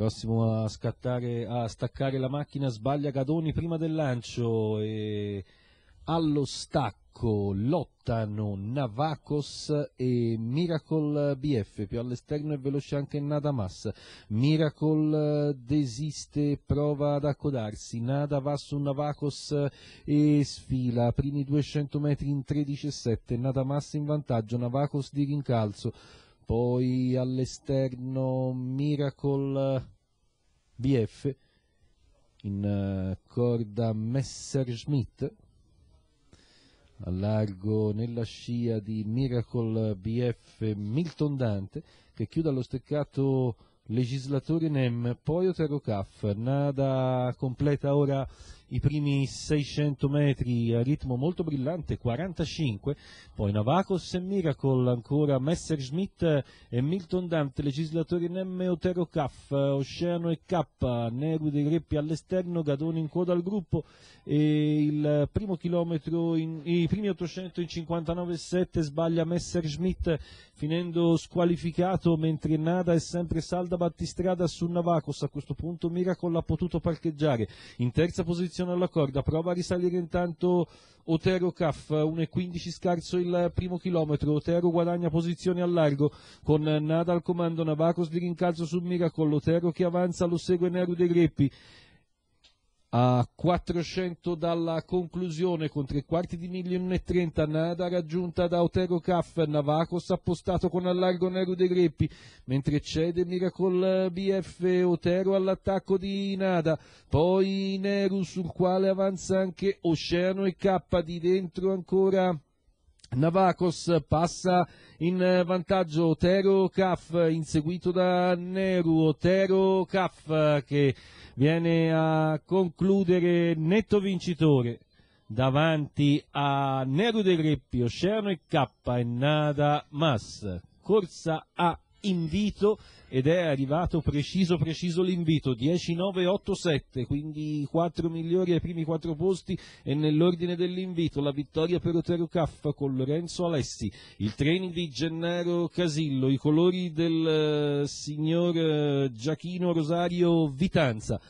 prossimo a, scattare, a staccare la macchina sbaglia Gadoni prima del lancio e allo stacco lottano Navacos e Miracle BF, più all'esterno è veloce anche Nadamas. Miracle desiste, prova ad accodarsi, Nada va su Navacos e sfila, primi 200 metri in 13,7, Nadamas in vantaggio, Navacos di rincalzo, poi all'esterno Miracle BF in eh, corda Messerschmitt. A largo nella scia di Miracle BF Milton Dante che chiude allo steccato legislatore NEM, poi Otero Caff, Nada completa ora i primi 600 metri a ritmo molto brillante, 45, poi Navacos e Miracle, ancora Messerschmitt e Milton Dante, legislatori NM Otero Caff, Oceano e K, Neru dei Reppi all'esterno, Gadoni in coda al gruppo e il primo chilometro, in, i primi 800 in 59,7 sbaglia Messerschmitt finendo squalificato mentre Nada è sempre salda battistrada su Navacos, a questo punto Miracle ha potuto parcheggiare, in terza posizione posizione alla corda, prova a risalire intanto Otero Caff, 1.15 scarso il primo chilometro, Otero guadagna posizione al largo. Con Nada al comando, Navacos di rincalzo sul Miracle, Otero che avanza lo segue Nero dei Greppi, a 400 dalla conclusione con tre quarti di miglio in 1.30 nada raggiunta da Otero Caff. Navacos appostato con al largo Nero dei Greppi mentre cede Miracle BF Otero all'attacco di Nada. Poi Neru sul quale avanza anche Oceano e K di dentro ancora Navacos passa in vantaggio Otero Caff inseguito da Neru Otero Caff che viene a concludere netto vincitore davanti a Nero De Greppi, Oceano e K e Nada Mas. Corsa a invito ed è arrivato preciso preciso l'invito 10-9-8-7 quindi i quattro migliori ai primi quattro posti e nell'ordine dell'invito la vittoria per Otero Caffa con Lorenzo Alessi il training di Gennaro Casillo i colori del uh, signor uh, Giachino Rosario Vitanza